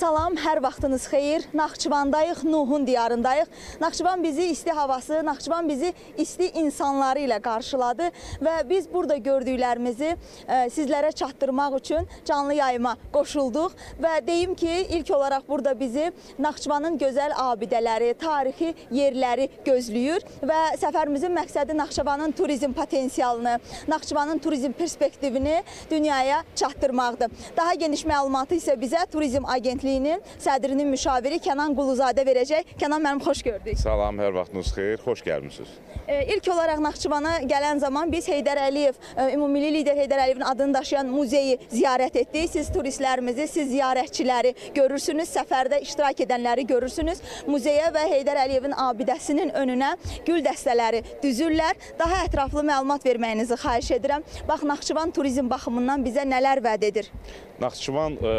Salam, hər vaxtınız xeyir. Naxçıvandayıq, Nuhun diyarındayıq. Naxçıvan bizi isti havası, Naxçıvan bizi isti insanları ilə qarşıladı və biz burada gördüklərimizi ə, sizlərə çatdırmaq üçün canlı yayıma qoşulduq və deyim ki, ilk olaraq burada bizi Naxçıvanın gözəl abidələri, tarixi yerləri gözləyir və səfərimizin məqsədi Naxçıvanın turizm potensialını, Naxçıvanın turizm perspektivini dünyaya çatdırmaqdır. Daha geniş məlumatı isə bizə Turizm Agentliyinin sədrinin müşaviri Kənan Quluzadə verəcək. Kənan müəllim, xoş gördük. Salam, hər vaxtınız xeyir, xoş gəlmisiniz. E, İlk olaraq Naxçıvana gələn zaman biz Heydər Əliyev, e, ümummilli lider Heydər Əliyevin adını daşıyan muzeyi ziyarət etdik. Siz turistlərimizi, siz ziyarətçiləri görürsünüz, səfərdə iştirak edənləri görürsünüz. Muzeyə və Heydər Əliyevin abidəsinin önünə gül dəstələri düzürlər. Daha ətraflı məlumat verməyinizi xahiş edirəm. Bax Naxçıvan turizm baxımından bizə nələr vəd edir? Naxçıvan ə,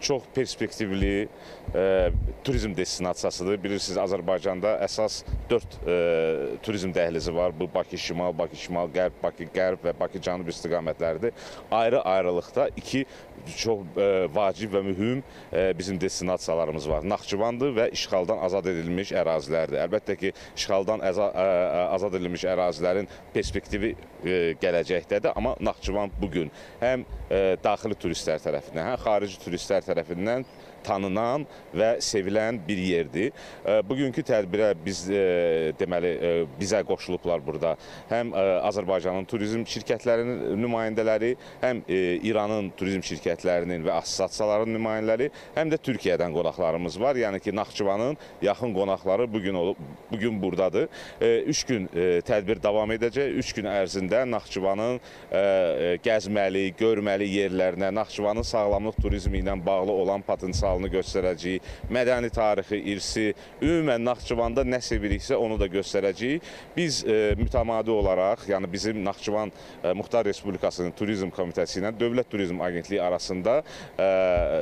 çox perspektivli ə, turizm destinasiyasıdır. Bilirsiniz, Azərbaycanda əsas 4 ə, turizm dəhlizi var. Bu Bakı şimal, Bakı şimal, qərb, Bakı qərb və Bakı cənub istiqamətləridir. Ayrı-ayrılıqda iki çox ə, vacib və mühüm ə, bizim destinasiyalarımız var. Naxçıvandır və işğaldan azad edilmiş ərazilərdir. Əlbəttə ki, işğaldan əza, ə, azad edilmiş ərazilərin perspektivi ə, gələcəkdədir, amma Naxçıvan bu gün həm ə, daxili turistlər tərəfindən, həm xarici turistlər tərəfindən tanınan və sevilən bir yerdir. Bugünkü tədbirə biz deməli bizə qoşulublar burada. Həm Azərbaycanın turizm şirkətlərinin nümayəndələri, həm İranın turizm şirkətlərinin və assosiasiyaların nümayəndələri, həm də Türkiyədən qonaqlarımız var. Yəni ki, Naxçıvanın yaxın qonaqları bu gün olub bu gün burdadır. 3 gün tədbir davam edəcək. 3 gün ərzində Naxçıvanın gəzməli, görməli yerlərinə, Naxçıvanın sağlamlıq turizmi ilə bağlı olan potensialını göstərəcəyik. Mədəni tarixi, irsi, ümumən Naxçıvanda nə seviriksə onu da göstərəcəyik. Biz e, mütəmadi olaraq, yəni bizim Naxçıvan e, Muxtar Respublikasının Turizm Komitəsi ilə Dövlət Turizm Agentliyi arasında e,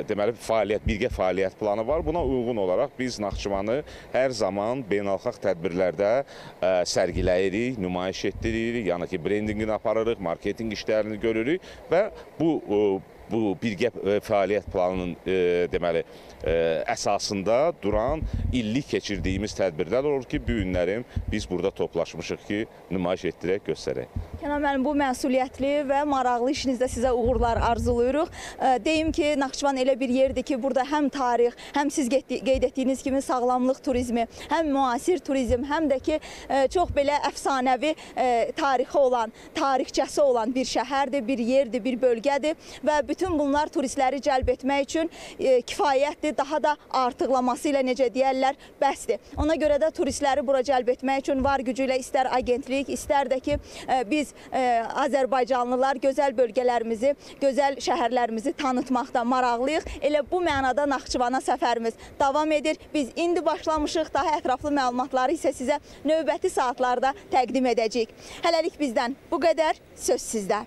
deməli fəaliyyət, birgə fəaliyyət planı var. Buna uyğun olaraq biz Naxçıvanı hər zaman beynəlxalq tədbirlərdə ə, sərgiləyirik, nümayiş etdiririk, yəni ki, brendinqini aparırıq, marketinq işlərini görürük və bu ə, bu birgə ə, fəaliyyət planının ə, deməli ə, əsasında duran illik keçirdiyimiz tədbirlər olur ki, bu günlərim biz burada toplaşmışıq ki, nümayiş etdirək, göstərək. Kənan müəllim, bu məsuliyyətli və maraqlı işinizdə sizə uğurlar arzulayırıq. Deyim ki, Naxçıvan elə bir yerdir ki, burada həm tarix, həm siz qeyd etdiyiniz kimi sağlamlıq turizmi, həm müasir turizm, həm də ki, çox belə əfsanəvi tarixi olan, tarixçəsi olan bir şəhərdir, bir yerdir, bir bölgədir və bütün bunlar turistləri cəlb etmək üçün ə, kifayətdir, daha da artıqlaması ilə necə deyərlər, bəsdir. Ona görə də turistləri bura cəlb etmək üçün var gücü ilə istər agentlik, istər də ki, ə, biz ə, Azərbaycanlılar gözəl bölgələrimizi, gözəl şəhərlərimizi tanıtmaqda maraqlıyıq. Elə bu mənada Naxçıvana səfərimiz davam edir. Biz indi başlamışıq. Daha ətraflı məlumatları isə sizə növbəti saatlarda təqdim edəcəyik. Hələlik bizdən bu qədər. Söz sizdə.